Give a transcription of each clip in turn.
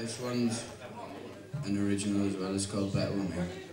This one's an original as well, it's called Better With Me.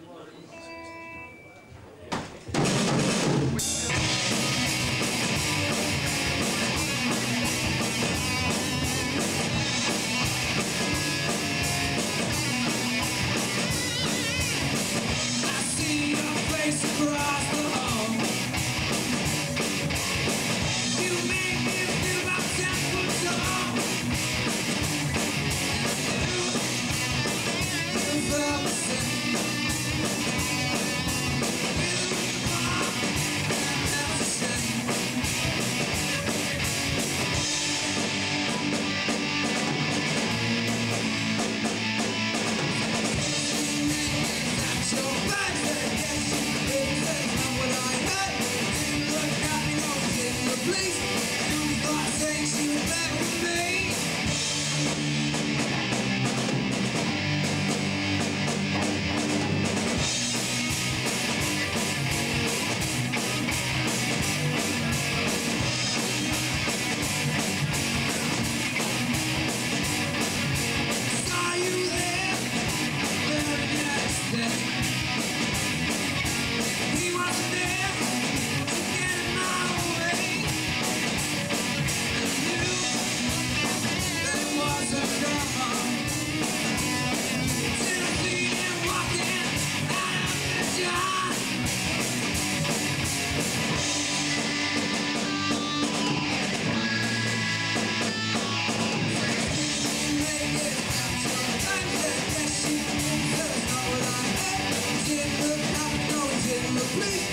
in the place.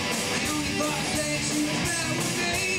The only part that you matter with me.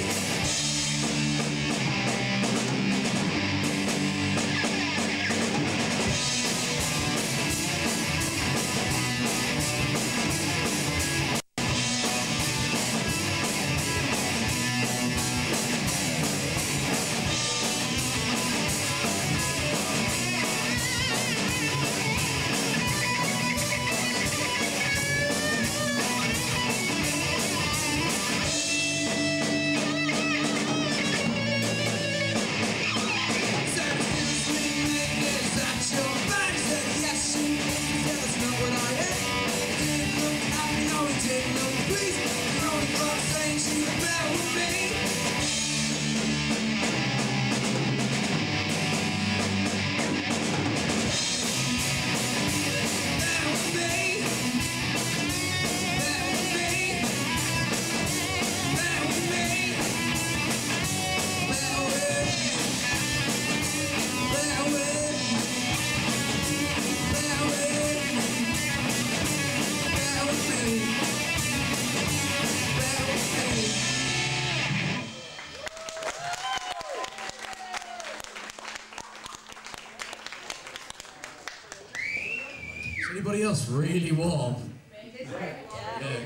Anybody else really warm? Yeah.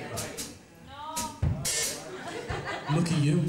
at you.